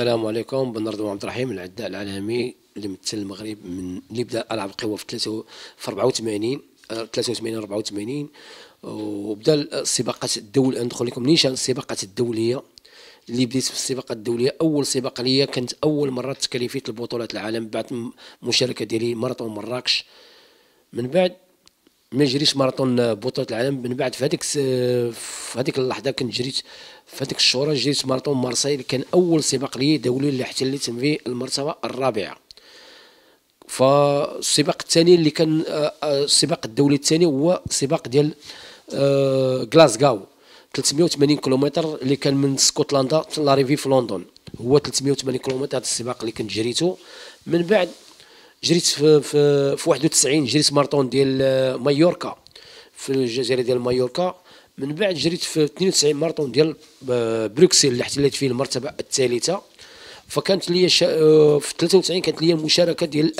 السلام عليكم. بن رضوان عبد الرحيم العداء العالمي اللي مثل المغرب من اللي بدأ العاب القوى في 3 في 84 83 84 وبدا السباقات الدولية ندخل لكم نيشان السباقات الدولية. اللي بديت في السباقات الدولية أول سباق ليا كانت أول مرة تكاليفيت البطولات العالم بعد المشاركه ديالي ماراثون مراكش. من بعد ما جريتش ماراثون بطولة العالم. من بعد في هذيك في هذيك اللحظة كنت جريت في هذيك الشهورة جريت ماراثون مارسيل. كان أول سباق لي دولي اللي احتليت فيه المرتبة الرابعة. فالسباق الثاني اللي كان آه، آه، السباق الدولي الثاني هو سباق ديال غلاسكاو آه، 380 كيلومتر اللي كان من اسكتلندا l'arrivée في لندن. هو 380 كيلومتر هذا السباق اللي كنت جريته. من بعد جريت في في, في 91 جريت ماراثون ديال مايوركا. في الجزيرة ديال مايوركا. من بعد جريت في 92 ماراثون ديال بروكسل اللي احتليت فيه المرتبة الثالثة. فكانت لي شا... في 93 كانت لي مشاركة ديال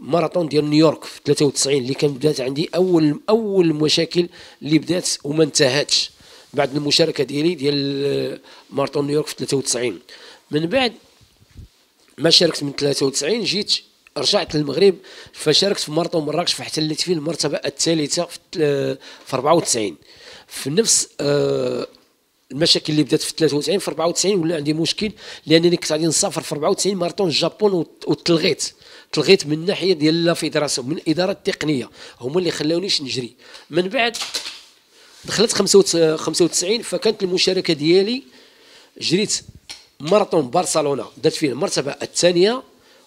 ماراثون ديال نيويورك في 93 اللي كان بدات عندي اول أول مشاكل اللي بدات وما انتهتش بعد المشاركة ديالي ديال ماراثون نيويورك في 93 من بعد ما شاركت من 93 جيت رجعت للمغرب فشاركت في ماراثون مراكش فاحتليت فيه المرتبة الثالثة في 94 في نفس آه، المشاكل اللي بدات في 93 في 94 ولا عندي مشكل لأنني كنت غادي نسافر في 94 ماراثون الجابون وتلغيت. تلغيت من الناحيه ديال la fédération من الاداره التقنية. هما اللي خلاونيش نجري. من بعد دخلت 95 فكانت المشاركة ديالي جريت ماراثون برشلونة. درت فيه المرتبة الثانية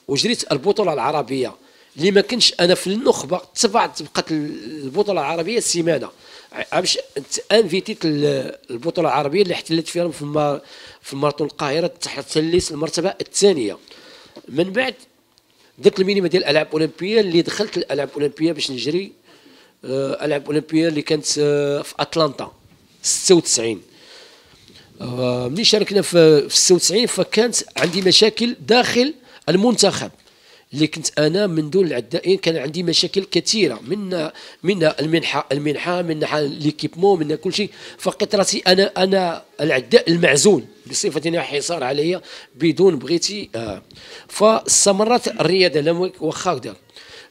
وجريت البطولة العربية. اللي ما كنتش أنا في النخبة تبعت بقات البطولة العربية السيمانه باش أنفيتيت البطولة العربية اللي احتلت فيها في في ماراثون القاهرة تحت المرتبة الثانية. من بعد درت المينيما ديال الالعاب الاولمبيه اللي دخلت الالعاب الاولمبيه باش نجري آه، ألعاب أولمبية اللي كانت آه، في أتلانتا 96 آه، ملي شاركنا في 96 فكانت عندي مشاكل داخل المنتخب اللي كنت أنا من دون العدائين كان عندي مشاكل كثيرة من من المنحة المنحة من ليكيبمون من كل شيء. فقلت راسي أنا أنا العداء المعزول بصفتي حصار عليا بدون بغيتي آه. فاستمرت الرياضة لما واخا هكذا.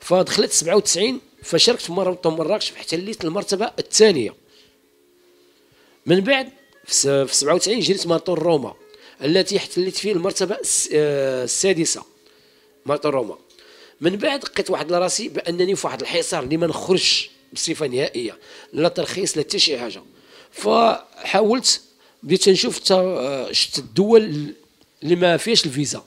فدخلت 97 فشاركت في ماراثون مراكش احتليت المرتبة الثانية. من بعد في 97 جريت ماراثون روما. التي احتلت فيه المرتبة آه، السادسة ماراثون روما. من بعد لقيت واحد راسي بأنني في واحد الحصار اللي ما نخرجش بصفة نهائية لا ترخيص لا حتى شي حاجة. فحاولت بديت نشوف آه، شفت الدول اللي ما فيهاش الفيزا.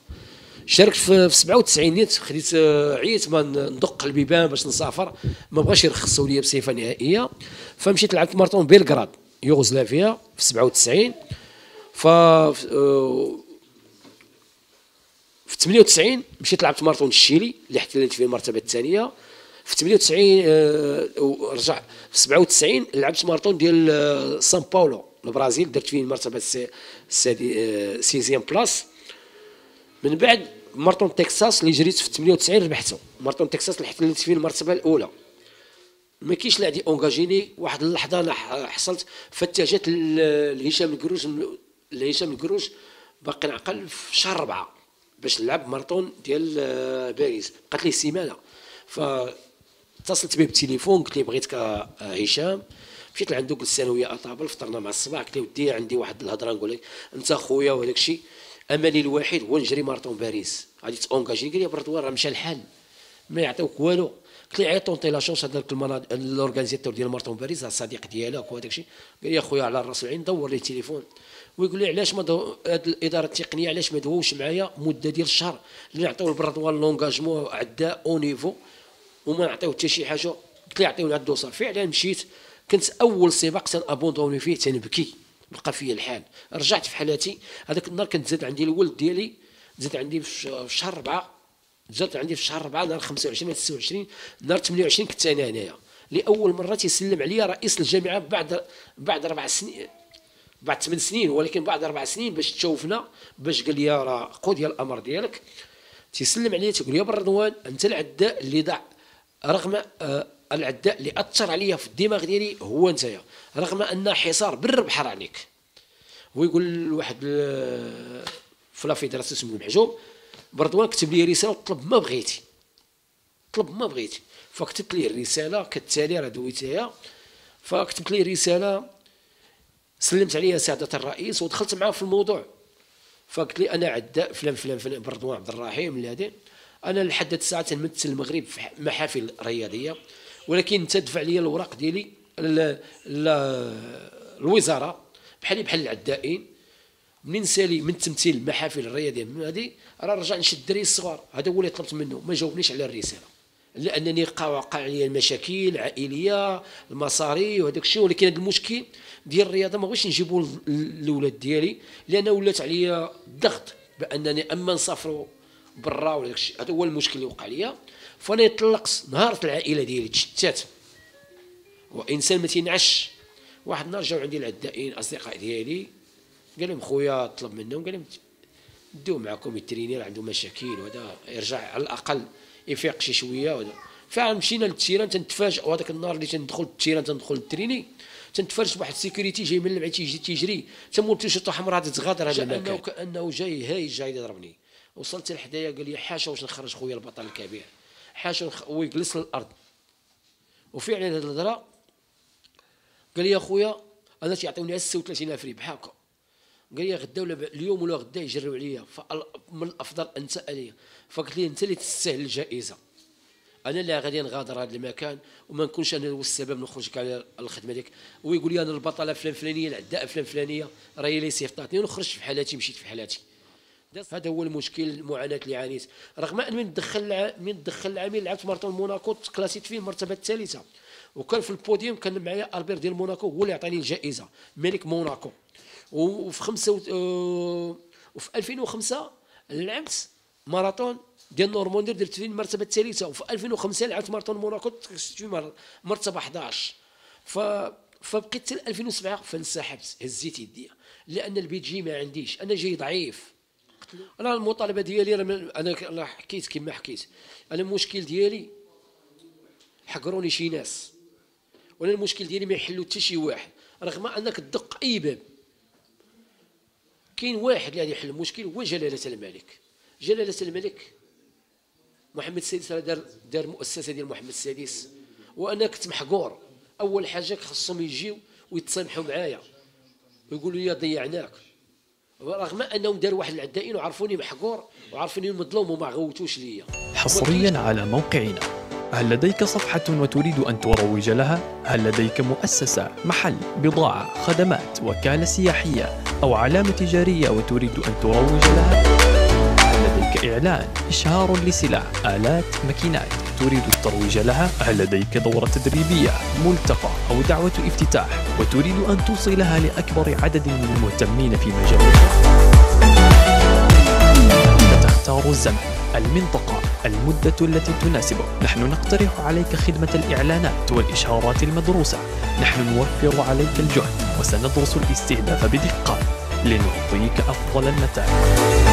شاركت في 97 نيت خديت آه، عييت ما ندق البيبان باش نسافر ما بغاش يرخصوا لي بصفة نهائية. فمشيت لعبت ماراثون بيلغراد يوغوسلافيا في 97 ف آه، في 98 مشيت لعبت ماراثون الشيلي اللي احتليت فيه المرتبة الثانية. في 98 آه ورجع في 97 لعبت ماراثون ديال آه سان باولو البرازيل درت فيه المرتبة السادي sixième place. من بعد ماراثون تكساس اللي جريت في 98 ربحته ماراثون تكساس اللي احتليت فيه المرتبة الأولى. ما كاينش عندي اونجاجيني واحد اللحظة أنا حصلت فاتجهت لهشام الكروج لهشام الكروج باقي نعقل في شهر أربعة باش نلعب ماراثون ديال آه، باريس. بقات لي سيمانة. ف اتصلت به بالتليفون قلت له بغيتك آه، هشام؟ مشيت لعندو قلت الثانوية أطابل فطرنا مع الصباح قلت له ودي عندي واحد الهضرة نقول لك أنت خويا وهذاك الشيء املي الوحيد هو نجري ماراثون باريس. غادي تونجاجي قال لي بردوار راه مشى الحال. ما يعطيوك والو. قلت لي عيط طونطي لا شونس هذاك الاورغانيزيتور ديال مارتون باريس الصديق ديالك وهذاك الشيء قال لي اخويا على الراس والعين دور لي التليفون ويقول لي علاش ما دو... الاداره التقنيه علاش ما دووش معايا مده ديال الشهر اللي نعطيو البردوان لونجاجمون عداء أو نيفو وما نعطيو حتى شي حاجة قلت لي عطيوني هاد الدوسر فعلا مشيت كنت اول سباق تنابوندوني فيه تنبكي بقى فيا الحال رجعت في حالاتي هذاك النهار كنت زاد عندي الولد ديالي زاد عندي في شهر 4 جات عندي في شهر 4 نهار 25 26 نهار 28 كنت أنا هنايا. لأول مرة تيسلم عليا رئيس الجامعة بعد بعد أربع سنين بعد ثمان سنين ولكن بعد أربع سنين باش تشوفنا باش قال لي راه قضي الأمر ديالك. تيسلم عليا تيقول لي رضوان أنت العداء اللي ضع رغم آه العداء اللي أثر عليا في الدماغ ديالي هو انت رغم أن حصار بر بحر عليك. ويقول واحد في لا فيدراسيون المحجوب بردوان كتب لي رسالة وطلب ما بغيتي. طلب ما بغيتي. فكتبت ليه الرسالة كالتالي راه دويتها. فكتبت ليه رسالة سلمت عليها سعاده الرئيس ودخلت معاه في الموضوع. فقلت لي أنا عداء فلان فلان فلان بردوان عبد الرحيم الذي أنا لحد الساعة تنمثل المغرب في محافل رياضية. ولكن تدفع لي الوراق ديالي الوزارة بحالي بحال العدائين. منين سالي من التمثيل المحافل الرياضية هذه راه رجع نشد الدراري الصغار. هذا هو اللي طلبت منه. ما جاوبنيش على الرسالة. لأنني وقع علي المشاكل عائلية المصاري وهذاك الشيء. ولكن هذا المشكل ديال الرياضة ما بغيتش نجيبو الاولاد ديالي لأن ولات عليا الضغط بأنني أما نسافروا برا ولا داكشي هذا هو المشكل اللي وقع ليا. فأنا طلقت نهارت العائلة ديالي تشتات. وإنسان ما تينعش. واحد النهار جاو عندي العدائين أصدقاء ديالي. قال لهم خويا طلب منهم قال لهم دوه معكم يتريني راه عنده مشاكل وهذا يرجع على الأقل يفيق شي شوية وهذا. فعلا مشينا لل terrain تنتفاجئ وهذاك النهار اللي تندخل ال terrain تندخل نتريني تنتفرج بواحد السيكوريتي جاي من البعيد تيجي تيجري تمول تيشط حمراء تتغادر هذا المكان كانه جاي هاي جاي يضربني. وصلت لحدايا قال لي حاشا واش نخرج خويا البطل الكبير. حاشا ويجلس للأرض. وفعلا هذه الهضرة قال لي يا خويا أنا تيعطيوني 36000 ربح هكا قال لي غدا ولا اليوم ولا غدا يجروا عليا. فمن الأفضل انت عليا. فقلت لي أنت اللي تستاهل الجائزة. أنا اللي غادي نغادر هذا المكان وما نكونش أنا هو السبب نخرج على الخدمة ديك. ويقول لي أنا البطلة فلان فلانية العداء فلان فلانية راهي لي صيفطاتني ونخرج في حالاتي مشيت في حالاتي. هذا هو المشكل المعاناة اللي عانيت. رغم أن من دخل من دخل العامل لعبت ماراثون موناكو كلاسيت فيه المرتبه الثالثة. وكان في البوديوم كان معايا ألبير ديال موناكو هو اللي عطاني الجائزة. ملك موناكو. وفي خمسة. آه، وفي 2005 لعبت ماراثون ديال نورموندير درت فيه المرتبه الثالثة وفي 2005 لعبت ماراثون موناكو في مرتبة 11 ف فبقيت حتى 2007 فانسحبت هزيت يدي. لأن البيجيدي ما عنديش أنا جاي ضعيف. أنا المطالبة ديالي أنا حكيت كما حكيت. أنا المشكل ديالي حقروني شي ناس. وأنا المشكل ديالي ما يحلو حتى شي واحد رغم أنك تدق أي باب. كاين واحد اللي غادي يحل المشكل هو جلالة الملك. جلالة الملك. محمد السادس دار دار المؤسسه ديال محمد السادس. وأنا كنت محقور. أول حاجة خصهم يجيو ويتصالحوا معايا. ويقولوا لي ضيعناك. رغم أنهم داروا واحد العدائين وعرفوني محقور وعرفوني مظلوم وما غوتوش ليا. حصريا على موقعنا. هل لديك صفحة وتريد أن تروج لها؟ هل لديك مؤسسة، محل، بضاعة، خدمات، وكالة سياحية؟ أو علامة تجارية وتريد أن تروج لها؟ هل لديك إعلان، إشهار لسلع، آلات، ماكينات تريد الترويج لها؟ هل لديك دورة تدريبية، ملتقى أو دعوة افتتاح وتريد أن توصلها لأكبر عدد من المهتمين في مجالك؟ تختار الزمن المنطقة المدة التي تناسبك نحن نقترح عليك خدمة الإعلانات والإشهارات المدروسة. نحن نوفر عليك الجهد وسندرس الاستهداف بدقة لنعطيك أفضل النتائج.